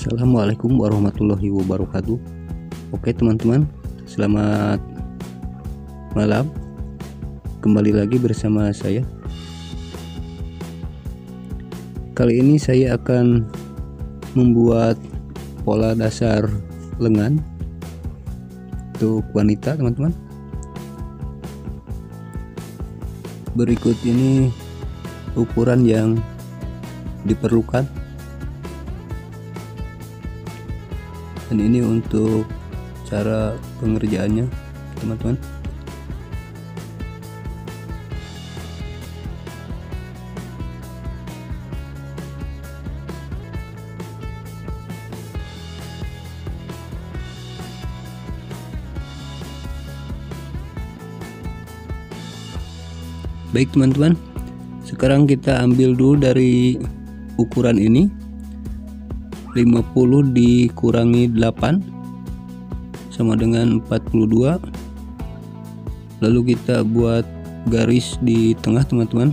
Assalamualaikum warahmatullahi wabarakatuh. Oke teman-teman Selamat malam. Kembali lagi bersama saya. Kali ini saya akan Membuat Pola dasar lengan Untuk wanita teman-teman. Berikut ini Ukuran yang Diperlukan dan ini untuk cara pengerjaannya teman-teman. Baik teman-teman. Sekarang kita ambil dulu dari ukuran ini 50 dikurangi 8 sama dengan 42 lalu kita buat garis di tengah teman-teman.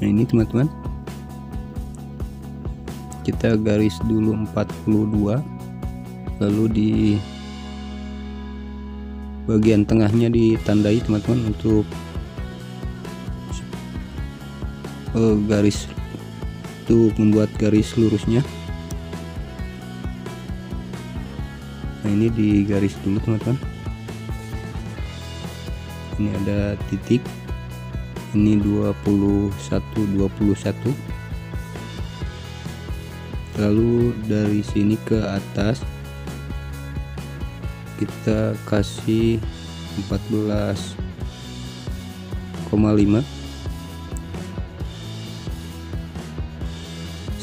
Nah ini teman-teman. Kita garis dulu 42 lalu di bagian tengahnya ditandai teman-teman untuk uh, garis untuk membuat garis lurusnya. Nah ini di garis dulu teman-teman. Ini ada titik. Ini 21 21 lalu dari sini ke atas kita kasih 14,5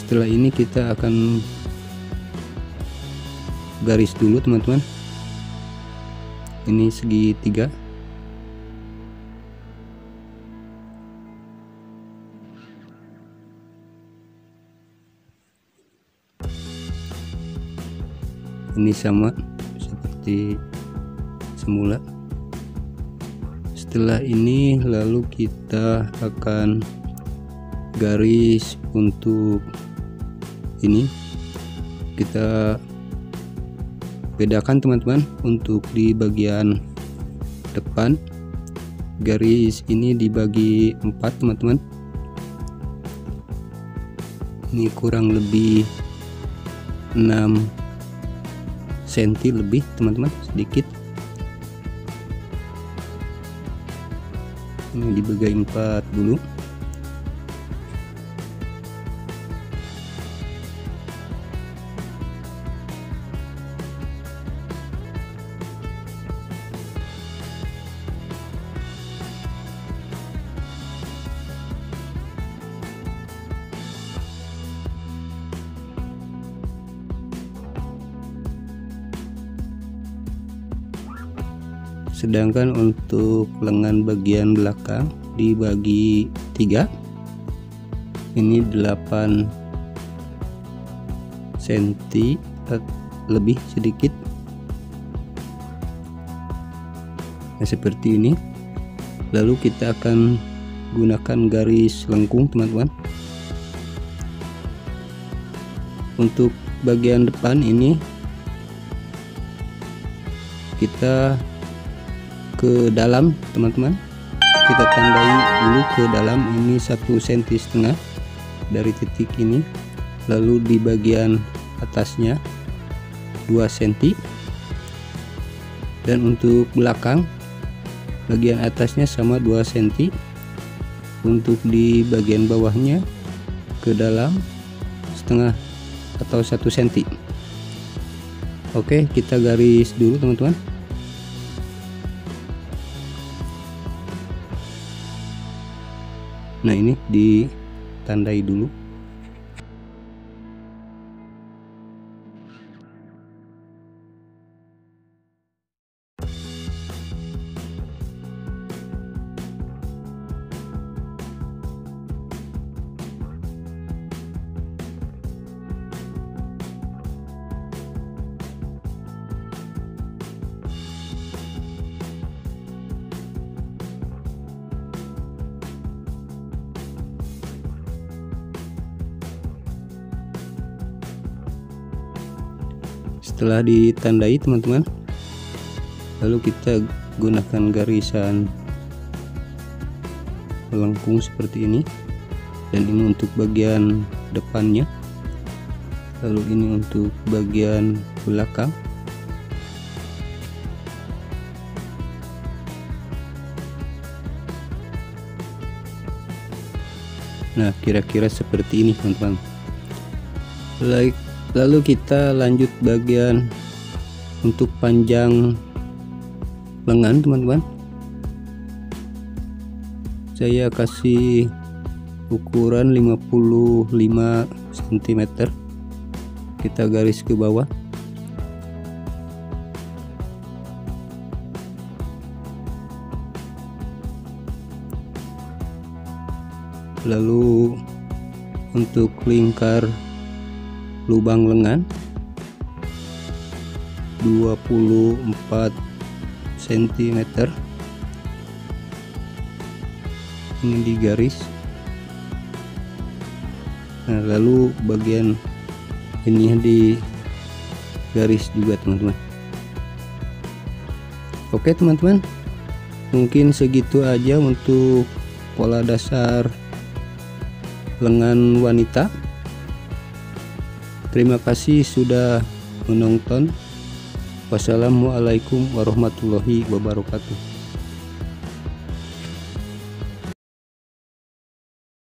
setelah ini kita akan garis dulu teman-teman. Ini segi tiga. Ini sama seperti semula. Setelah ini lalu kita akan garis untuk ini kita bedakan teman-teman untuk di bagian depan. Garis ini dibagi empat teman-teman. Ini kurang lebih 6 cm lebih teman-teman sedikit. Ini dibagi empat dulu sedangkan untuk lengan bagian belakang dibagi tiga. Ini 8 cm lebih sedikit. Nah seperti ini. Lalu kita akan gunakan garis lengkung teman-teman. Untuk bagian depan ini kita ke dalam teman-teman. Kita tandai dulu ke dalam. Ini satu senti setengah dari titik ini. Lalu di bagian atasnya 2 cm dan untuk belakang bagian atasnya sama 2 cm untuk di bagian bawahnya ke dalam setengah atau satu cm oke kita garis dulu teman-teman nah ini ditandai dulu setelah ditandai teman-teman lalu kita gunakan garisan melengkung seperti ini. Dan ini untuk bagian depannya. Lalu ini untuk bagian belakang. Nah kira-kira seperti ini teman-teman lalu kita lanjut bagian untuk panjang lengan teman-teman. Saya kasih ukuran 55 cm kita garis ke bawah. Lalu untuk lingkar lubang lengan. 24 cm ini di garis. Nah lalu bagian ini di garis juga teman-teman. Oke teman-teman. Mungkin segitu aja untuk pola dasar lengan wanita terima kasih sudah menonton. Wassalamualaikum warahmatullahi wabarakatuh